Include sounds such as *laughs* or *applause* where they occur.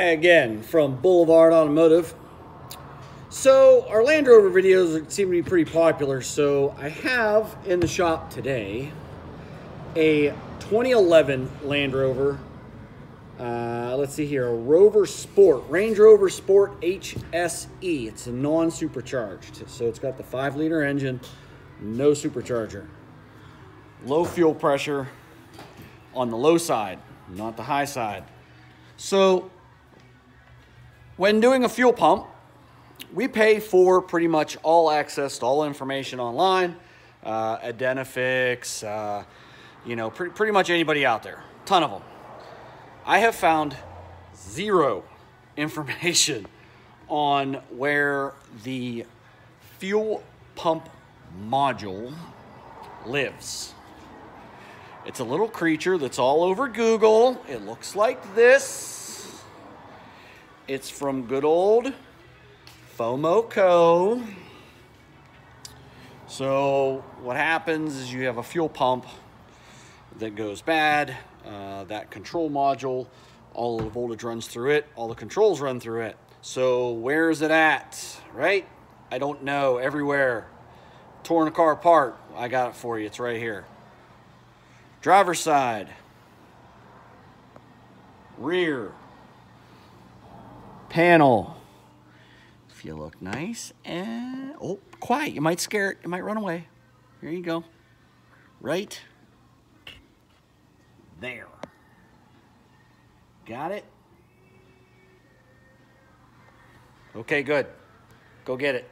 again from Boulevard Automotive. So our Land Rover videos seem to be pretty popular. So I have in the shop today a 2011 Land Rover. Uh, let's see here, a Rover Sport, Range Rover Sport HSE. It's a non-supercharged. So it's got the five liter engine, no supercharger. Low fuel pressure on the low side, not the high side. So when doing a fuel pump, we pay for pretty much all access to all information online, uh, Identifix, uh, you know, pretty, pretty much anybody out there, ton of them. I have found zero *laughs* information on where the fuel pump module lives. It's a little creature that's all over Google. It looks like this. It's from good old FOMOCO. So what happens is you have a fuel pump that goes bad. Uh, that control module, all the voltage runs through it, all the controls run through it. So where is it at, right? I don't know, everywhere. Torn a car apart, I got it for you, it's right here. Driver's side, rear, panel. If you look nice and, oh, quiet, you might scare it, it might run away. Here you go, right there. Got it? Okay, good. Go get it.